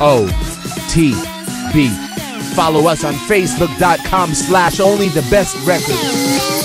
O T B. Follow us on Facebook.com slash only the best records.